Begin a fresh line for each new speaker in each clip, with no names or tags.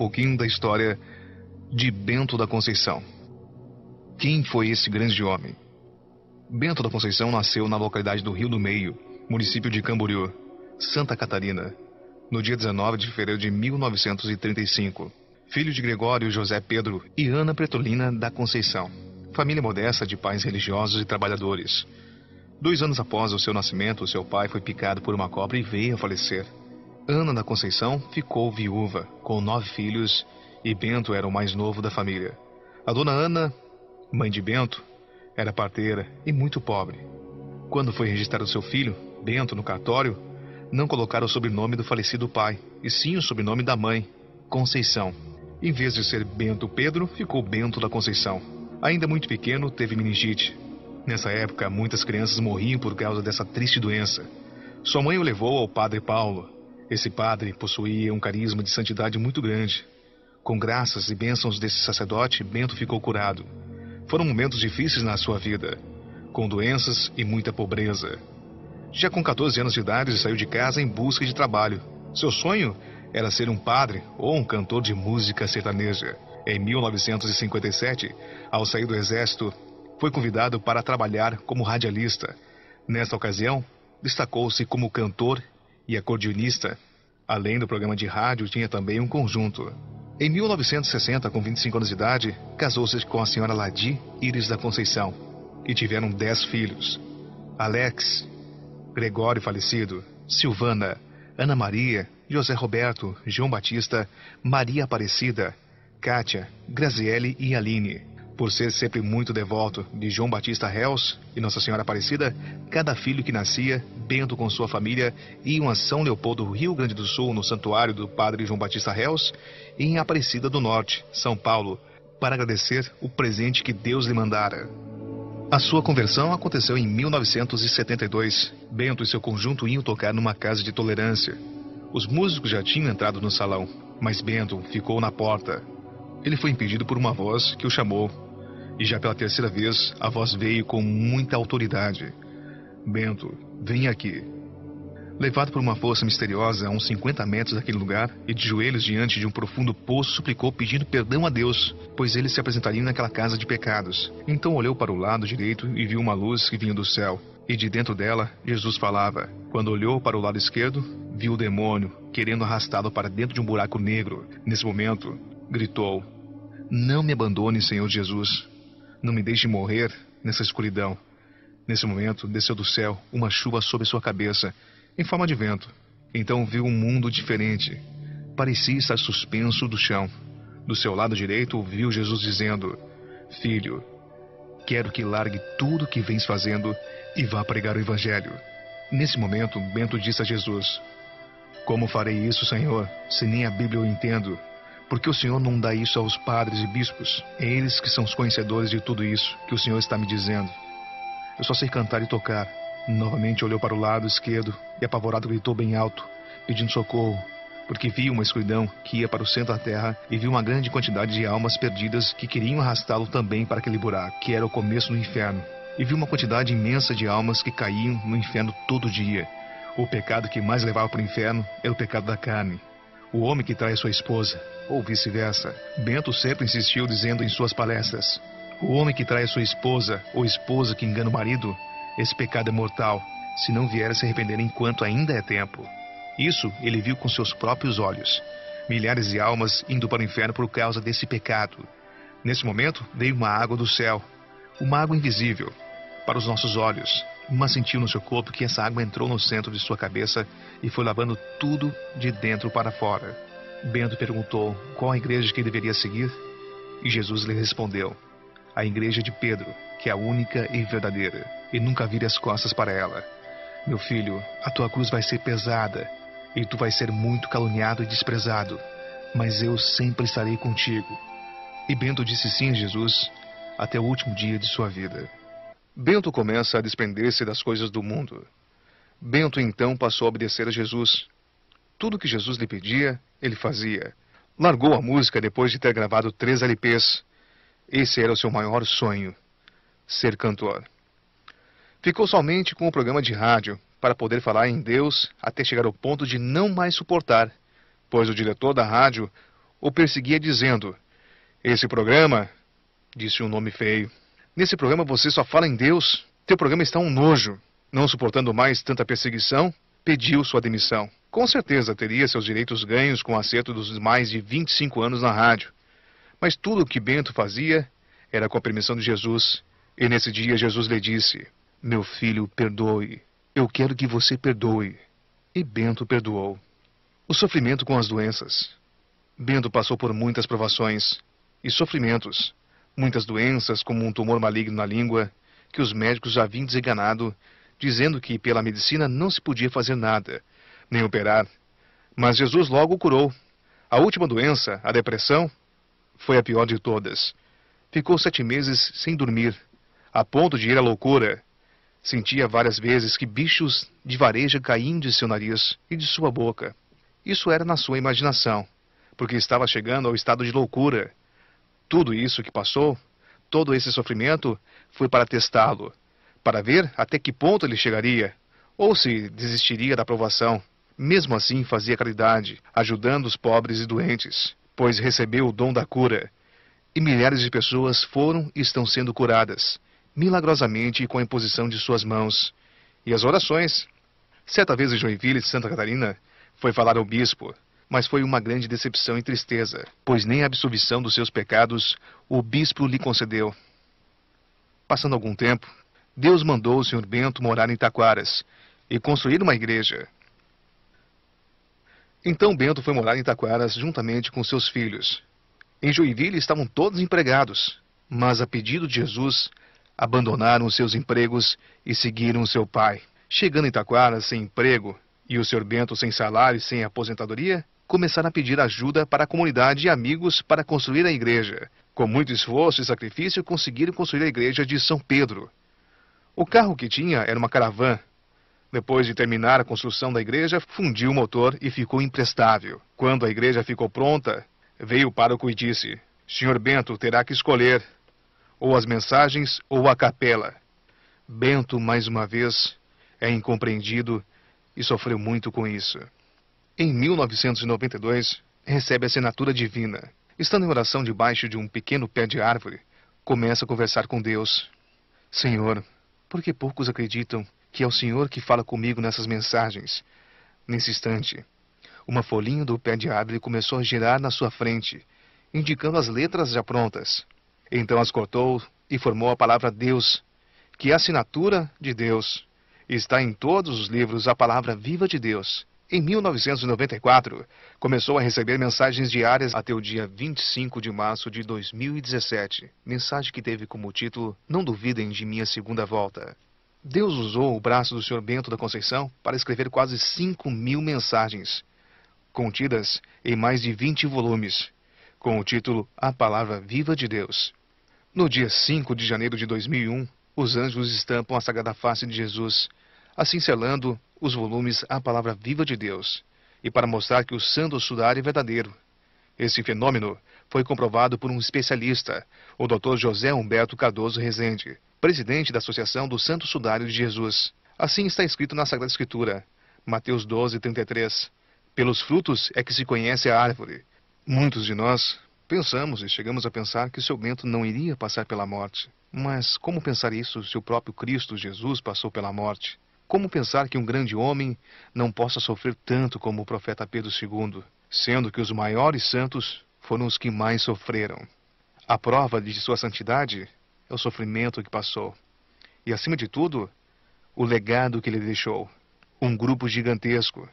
pouquinho da história de Bento da Conceição. Quem foi esse grande homem? Bento da Conceição nasceu na localidade do Rio do Meio, município de Camboriú, Santa Catarina, no dia 19 de fevereiro de 1935. Filho de Gregório José Pedro e Ana Pretolina da Conceição. Família modesta de pais religiosos e trabalhadores. Dois anos após o seu nascimento, seu pai foi picado por uma cobra e veio a falecer. Ana da Conceição ficou viúva, com nove filhos, e Bento era o mais novo da família. A dona Ana, mãe de Bento, era parteira e muito pobre. Quando foi registrar o seu filho, Bento, no cartório, não colocaram o sobrenome do falecido pai, e sim o sobrenome da mãe, Conceição. Em vez de ser Bento Pedro, ficou Bento da Conceição. Ainda muito pequeno, teve meningite. Nessa época, muitas crianças morriam por causa dessa triste doença. Sua mãe o levou ao padre Paulo. Esse padre possuía um carisma de santidade muito grande. Com graças e bênçãos desse sacerdote, Bento ficou curado. Foram momentos difíceis na sua vida, com doenças e muita pobreza. Já com 14 anos de idade, saiu de casa em busca de trabalho. Seu sonho era ser um padre ou um cantor de música sertaneja. Em 1957, ao sair do exército, foi convidado para trabalhar como radialista. Nesta ocasião, destacou-se como cantor e acordeonista. Além do programa de rádio, tinha também um conjunto. Em 1960, com 25 anos de idade, casou-se com a senhora Ladi Iris da Conceição e tiveram 10 filhos. Alex, Gregório falecido, Silvana, Ana Maria, José Roberto, João Batista, Maria Aparecida, Kátia, Graziele e Aline. Por ser sempre muito devoto de João Batista Réus e Nossa Senhora Aparecida, cada filho que nascia, Bento com sua família, iam a São Leopoldo, Rio Grande do Sul, no santuário do Padre João Batista Réus, e em Aparecida do Norte, São Paulo, para agradecer o presente que Deus lhe mandara. A sua conversão aconteceu em 1972. Bento e seu conjunto iam tocar numa casa de tolerância. Os músicos já tinham entrado no salão, mas Bento ficou na porta. Ele foi impedido por uma voz que o chamou e já pela terceira vez, a voz veio com muita autoridade. Bento, vem aqui. Levado por uma força misteriosa a uns 50 metros daquele lugar e de joelhos diante de um profundo poço, suplicou pedindo perdão a Deus, pois ele se apresentaria naquela casa de pecados. Então olhou para o lado direito e viu uma luz que vinha do céu. E de dentro dela, Jesus falava. Quando olhou para o lado esquerdo, viu o demônio, querendo arrastá-lo para dentro de um buraco negro. Nesse momento, gritou: Não me abandone, Senhor Jesus. Não me deixe morrer nessa escuridão. Nesse momento, desceu do céu uma chuva sobre sua cabeça, em forma de vento. Então viu um mundo diferente. Parecia estar suspenso do chão. Do seu lado direito, ouviu Jesus dizendo: Filho, quero que largue tudo o que vens fazendo e vá pregar o Evangelho. Nesse momento, Bento disse a Jesus: Como farei isso, Senhor, se nem a Bíblia eu entendo? Porque o Senhor não dá isso aos padres e bispos? É eles que são os conhecedores de tudo isso que o Senhor está me dizendo. Eu só sei cantar e tocar. Novamente olhou para o lado esquerdo e apavorado gritou bem alto, pedindo socorro, porque viu uma escuridão que ia para o centro da terra e viu uma grande quantidade de almas perdidas que queriam arrastá-lo também para aquele buraco, que era o começo do inferno. E viu uma quantidade imensa de almas que caíam no inferno todo dia. O pecado que mais levava para o inferno era o pecado da carne. O homem que trai sua esposa, ou vice-versa. Bento sempre insistiu dizendo em suas palestras: O homem que trai sua esposa, ou esposa que engana o marido, esse pecado é mortal, se não vier a se arrepender enquanto ainda é tempo. Isso ele viu com seus próprios olhos. Milhares de almas indo para o inferno por causa desse pecado. Nesse momento, veio uma água do céu, uma água invisível, para os nossos olhos, mas sentiu no seu corpo que essa água entrou no centro de sua cabeça e foi lavando tudo de dentro para fora. Bento perguntou qual a igreja que deveria seguir, e Jesus lhe respondeu: A igreja de Pedro, que é a única e verdadeira, e nunca vire as costas para ela. Meu filho, a tua cruz vai ser pesada, e tu vais ser muito caluniado e desprezado, mas eu sempre estarei contigo. E Bento disse sim a Jesus até o último dia de sua vida. Bento começa a desprender-se das coisas do mundo. Bento então passou a obedecer a Jesus. Tudo que Jesus lhe pedia, ele fazia. Largou a música depois de ter gravado três LPs. Esse era o seu maior sonho: ser cantor. Ficou somente com o programa de rádio para poder falar em Deus até chegar ao ponto de não mais suportar, pois o diretor da rádio o perseguia dizendo: Esse programa, disse um nome feio, nesse programa você só fala em Deus. Teu programa está um nojo. Não suportando mais tanta perseguição, pediu sua demissão. Com certeza teria seus direitos ganhos com o acerto dos mais de 25 anos na rádio. Mas tudo o que Bento fazia era com a permissão de Jesus. E nesse dia Jesus lhe disse: Meu filho, perdoe. Eu quero que você perdoe. E Bento perdoou. O sofrimento com as doenças. Bento passou por muitas provações e sofrimentos, muitas doenças, como um tumor maligno na língua, que os médicos já haviam desenganado, dizendo que pela medicina não se podia fazer nada, nem operar. Mas Jesus logo o curou. A última doença, a depressão, foi a pior de todas. Ficou sete meses sem dormir, a ponto de ir à loucura. Sentia várias vezes que bichos de vareja caíam de seu nariz e de sua boca. Isso era na sua imaginação, porque estava chegando ao estado de loucura. Tudo isso que passou, todo esse sofrimento, foi para testá-lo, para ver até que ponto ele chegaria, ou se desistiria da aprovação. Mesmo assim, fazia caridade, ajudando os pobres e doentes, pois recebeu o dom da cura. E milhares de pessoas foram e estão sendo curadas, milagrosamente com a imposição de suas mãos. E as orações. Certa vez em Joinville, Santa Catarina, foi falar ao bispo, mas foi uma grande decepção e tristeza, pois nem a absolvição dos seus pecados o bispo lhe concedeu. Passando algum tempo, Deus mandou o Sr. Bento morar em Taquaras e construir uma igreja. Então Bento foi morar em Taquaras juntamente com seus filhos. Em Joinville estavam todos empregados, mas a pedido de Jesus, abandonaram seus empregos e seguiram seu pai. Chegando em Taquaras sem emprego, e o Sr. Bento sem salário e sem aposentadoria começaram a pedir ajuda para a comunidade e amigos para construir a igreja. Com muito esforço e sacrifício, conseguiram construir a igreja de São Pedro. O carro que tinha era uma caravã. Depois de terminar a construção da igreja, fundiu o motor e ficou imprestável. Quando a igreja ficou pronta, veio o pároco e disse: Senhor Bento terá que escolher ou as mensagens ou a capela. Bento, mais uma vez, é incompreendido e sofreu muito com isso. Em 1992, recebe a assinatura divina. Estando em oração debaixo de um pequeno pé de árvore, começa a conversar com Deus. Senhor, por que poucos acreditam que é o Senhor que fala comigo nessas mensagens? Nesse instante, uma folhinha do pé de árvore começou a girar na sua frente, indicando as letras já prontas. Então as cortou e formou a palavra Deus, que é a assinatura de Deus. Está em todos os livros a palavra viva de Deus. Em 1994, começou a receber mensagens diárias até o dia 25 de março de 2017. Mensagem que teve como título Não duvidem de minha segunda volta. Deus usou o braço do Sr. Bento da Conceição para escrever quase 5 mil mensagens, contidas em mais de 20 volumes, com o título A Palavra Viva de Deus. No dia 5 de janeiro de 2001, os anjos estampam a Sagrada Face de Jesus assim selando os volumes A Palavra Viva de Deus, e para mostrar que o Santo Sudário é verdadeiro. Esse fenômeno foi comprovado por um especialista, o Dr. José Humberto Cardoso Rezende, presidente da Associação do Santo Sudário de Jesus. Assim está escrito na Sagrada Escritura, Mateus 12, 33. Pelos frutos é que se conhece a árvore. Muitos de nós pensamos e chegamos a pensar que o seu Bento não iria passar pela morte. Mas como pensar isso se o próprio Cristo Jesus passou pela morte? Como pensar que um grande homem não possa sofrer tanto como o profeta Pedro II, sendo que os maiores santos foram os que mais sofreram? A prova de sua santidade é o sofrimento que passou. E, acima de tudo, o legado que ele deixou. Um grupo gigantesco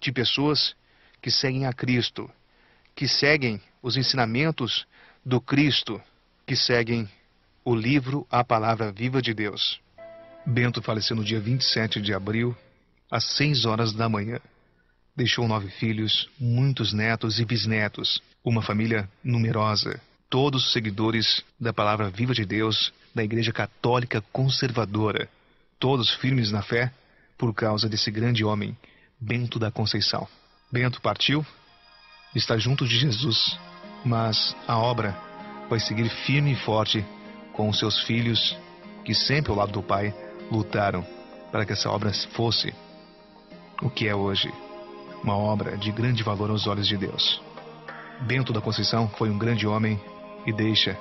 de pessoas que seguem a Cristo, que seguem os ensinamentos do Cristo, que seguem o livro A Palavra Viva de Deus. Bento faleceu no dia 27 de abril, às 6 horas da manhã. Deixou nove filhos, muitos netos e bisnetos, uma família numerosa, todos seguidores da palavra viva de Deus, da Igreja Católica Conservadora, todos firmes na fé por causa desse grande homem, Bento da Conceição. Bento partiu, está junto de Jesus, mas a obra vai seguir firme e forte com os seus filhos, que sempre ao lado do Pai lutaram para que essa obra fosse o que é hoje, uma obra de grande valor aos olhos de Deus. Bento da Conceição foi um grande homem e deixa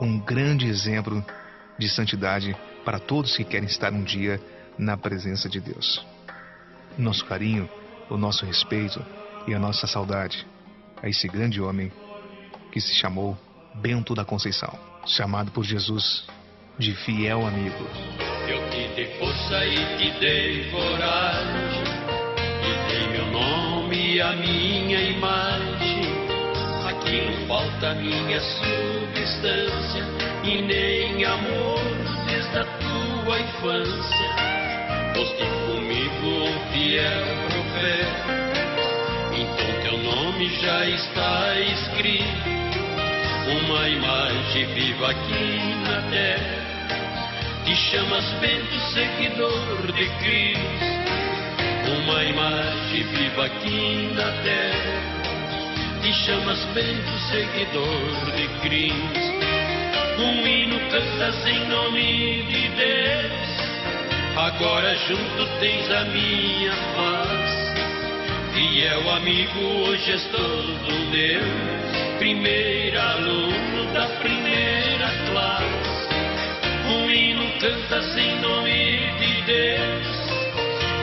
um grande exemplo de santidade para todos que querem estar um dia na presença de Deus. Nosso carinho, o nosso respeito e a nossa saudade a esse grande homem que se chamou Bento da Conceição, chamado por Jesus de fiel amigo.
Eu te dei força e te dei coragem, e dei meu nome e a minha imagem. Aqui não falta minha substância e nem amor desde a tua infância. Foste comigo um fiel profeta, então teu nome já está escrito uma imagem viva aqui na terra. Te chamas Bento, seguidor de Cristo. Uma imagem viva aqui na terra. Te chamas Bento, seguidor de Cristo. Um hino cantas em nome de Deus. Agora junto tens a minha paz. Fiel amigo, hoje és todo meu primeiro aluno da primeira classe. Um hino cantas em nome de Deus.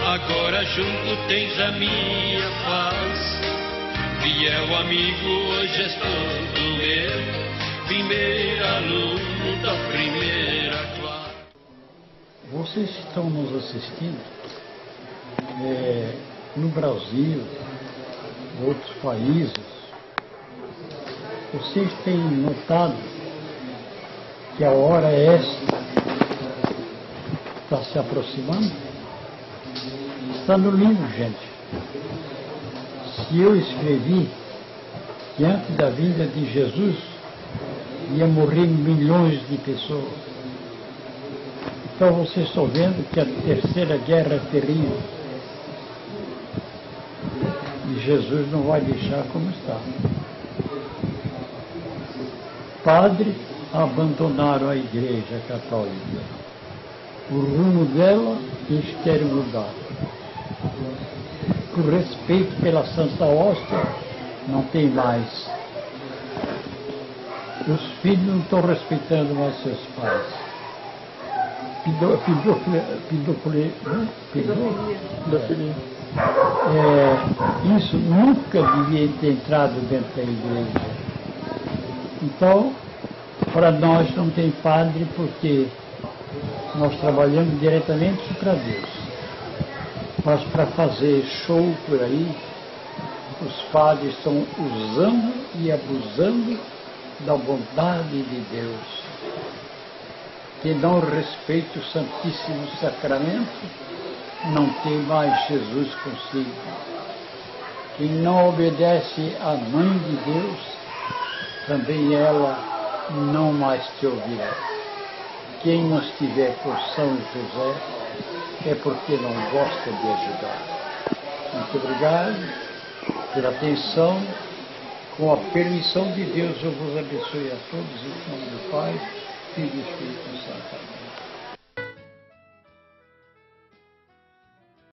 Agora junto tens a minha paz. Fiel amigo, hoje és todo meu. Primeiro aluno da primeira classe.
Vocês estão nos assistindo é, no Brasil, em outros países, vocês têm notado que a hora é esta está se aproximando? Está no livro, gente. Se eu escrevi que antes da vinda de Jesus ia morrer milhões de pessoas. Então vocês estão vendo que a terceira guerra é terrível. E Jesus não vai deixar como está padres abandonaram a Igreja Católica. O rumo dela eles querem mudar. O respeito pela Santa Hóstia não tem mais. Os filhos não estão respeitando mais seus pais. Pedofilia. É, isso nunca devia ter entrado dentro da igreja. Então, para nós não tem padre porque nós trabalhamos diretamente para Deus. Mas para fazer show por aí, os padres estão usando e abusando da bondade de Deus. Quem não respeita o Santíssimo Sacramento não tem mais Jesus consigo. Quem não obedece à Mãe de Deus também ela não mais te ouvirá. Quem não estiver por São José é porque não gosta de ajudar. Muito obrigado pela atenção. Com a permissão de Deus, eu vos abençoe a todos em nome do Pai, Filho e Espírito Santo.